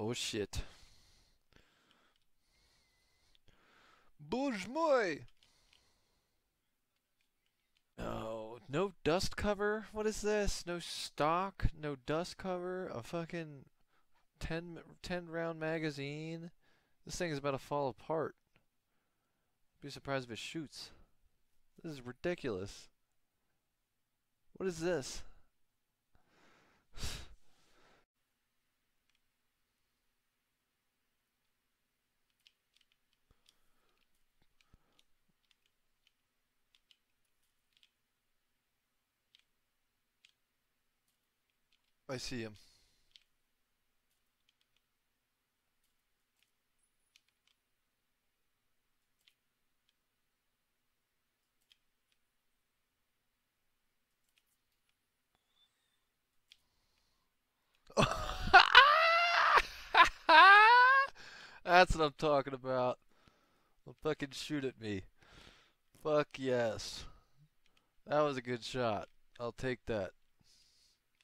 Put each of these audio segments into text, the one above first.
Oh shit. Bouge moi! Oh, no dust cover? What is this? No stock? No dust cover? A fucking 10, 10 round magazine? This thing is about to fall apart. Be surprised if it shoots. This is ridiculous. What is this? I see him. That's what I'm talking about. Well, fucking shoot at me. Fuck yes. That was a good shot. I'll take that.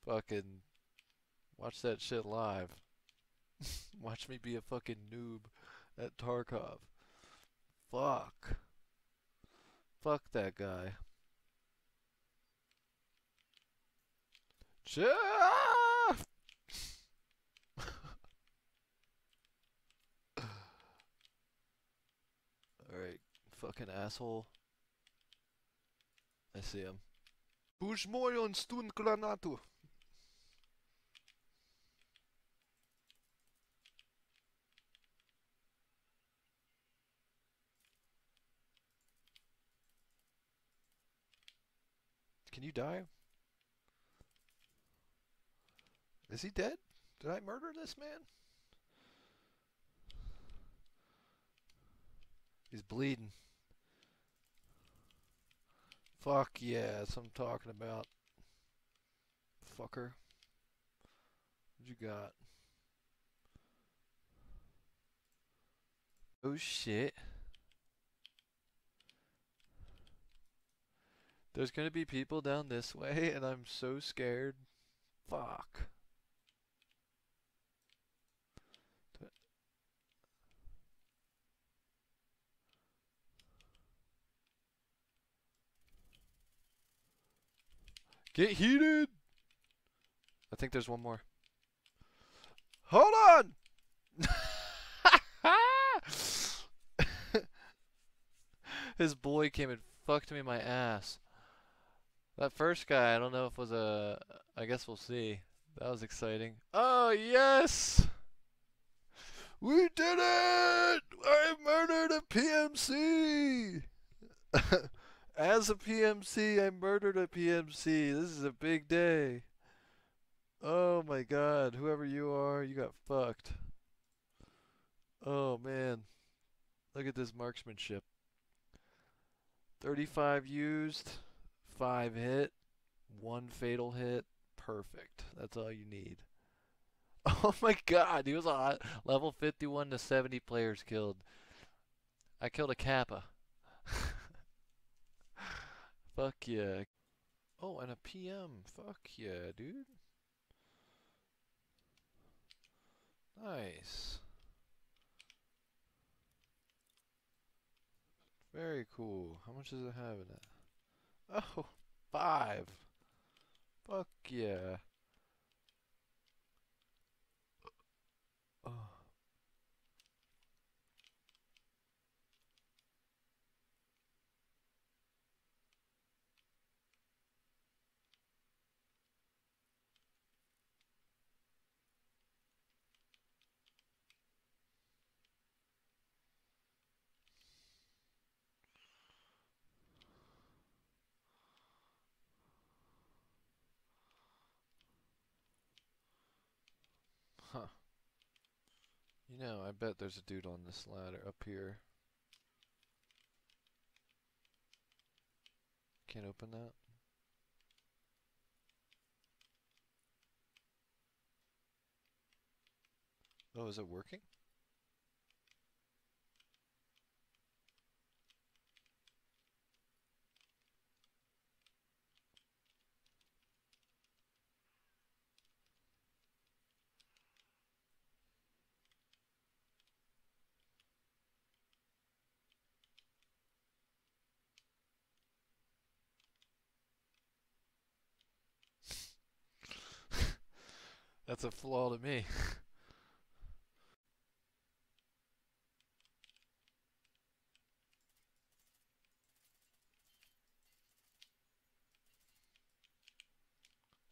Fucking watch that shit live. watch me be a fucking noob at Tarkov. Fuck. Fuck that guy. Ch- Alright, fucking asshole. I see him. Push more on stun granatu. You die? Is he dead? Did I murder this man? He's bleeding. Fuck yeah, that's what I'm talking about. Fucker. What you got? Oh shit. There's gonna be people down this way, and I'm so scared. Fuck. Get heated! I think there's one more. Hold on! His boy came and fucked me in my ass. That first guy, I don't know if it was a... I guess we'll see. That was exciting. Oh, yes! We did it! I murdered a PMC! As a PMC, I murdered a PMC. This is a big day. Oh my god, whoever you are, you got fucked. Oh man. Look at this marksmanship. 35 used. Five hit, one fatal hit, perfect. That's all you need. Oh my god, he was on level 51 to 70 players killed. I killed a Kappa. Fuck yeah. Oh, and a PM. Fuck yeah, dude. Nice. Very cool. How much does it have in it? Oh, five. Fuck yeah. You know, I bet there's a dude on this ladder up here. Can't open that. Oh, is it working? That's a flaw to me.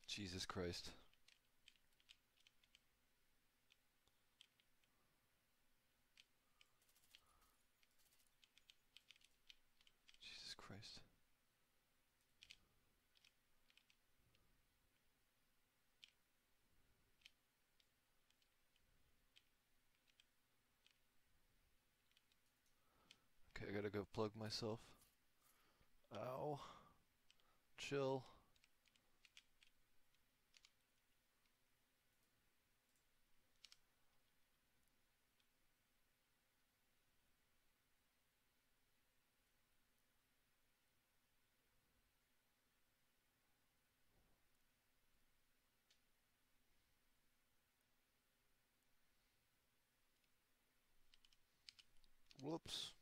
Jesus Christ. Jesus Christ. Okay, I gotta go plug myself. Ow. Chill. Whoops.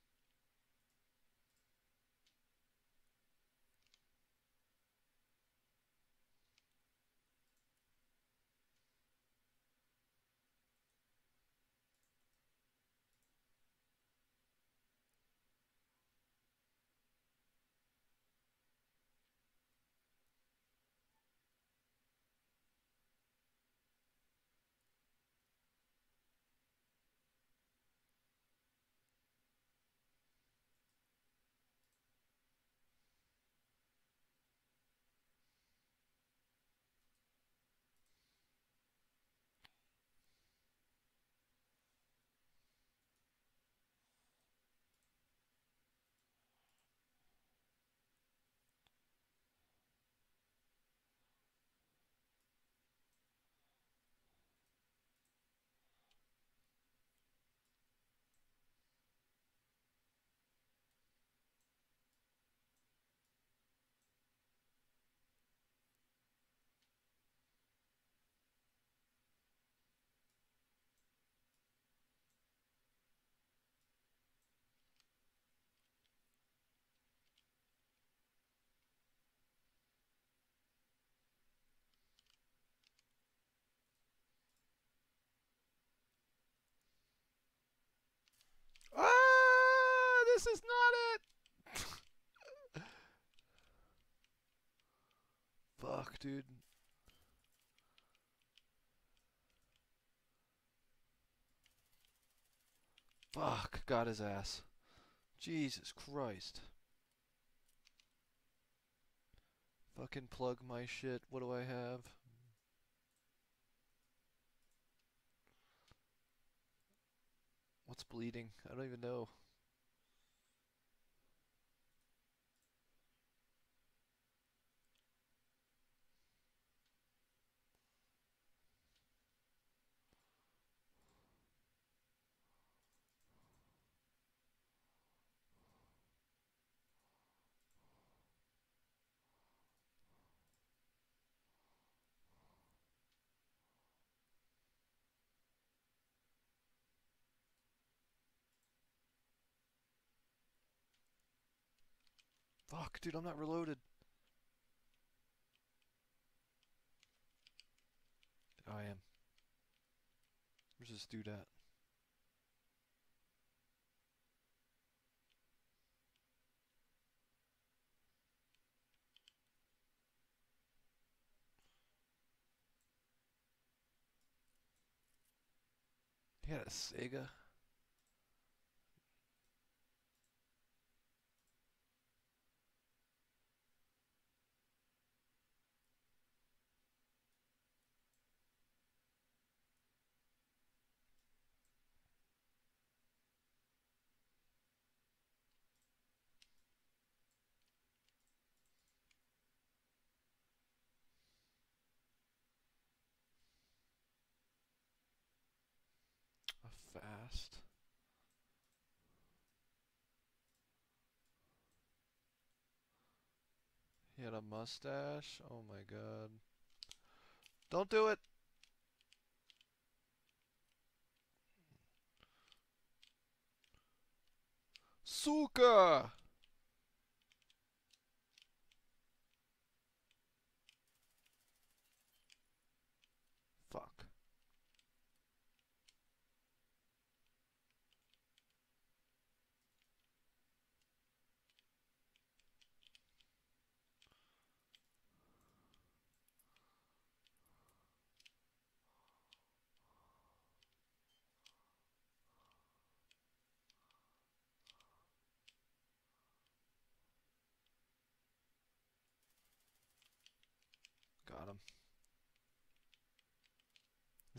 This is not it. Fuck, dude. Fuck, got his ass. Jesus Christ. Fucking plug my shit. What do I have? What's bleeding? I don't even know. Fuck, dude, I'm not reloaded. I am. Where's this dude at? He had a Saiga. A fast. He had a mustache. Oh my god. Don't do it! Suka! Fuck.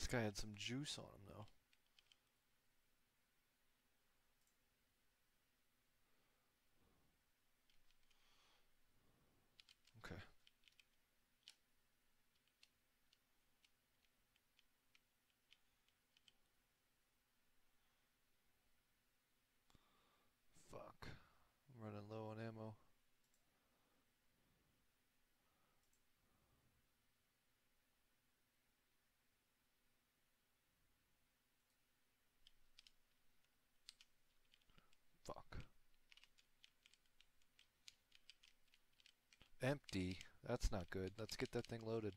Guy had some juice on him though. Okay. Fuck. I'm running low on ammo. Fuck. Empty. That's not good. Let's get that thing loaded.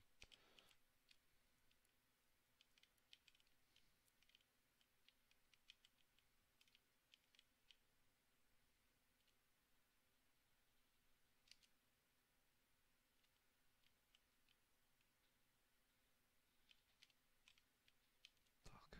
Fuck.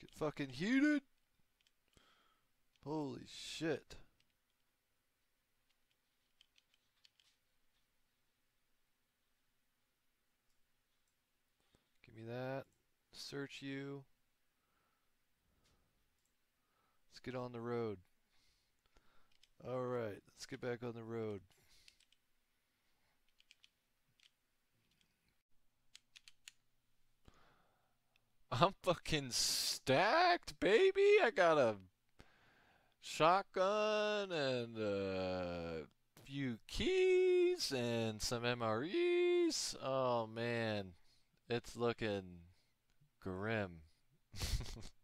Get fucking heated. Holy shit. Give me that. Search you. Let's get on the road. Alright, let's get back on the road. I'm fucking stacked, baby. I got a shotgun and a few keys and some MREs. Oh man, it's looking grim.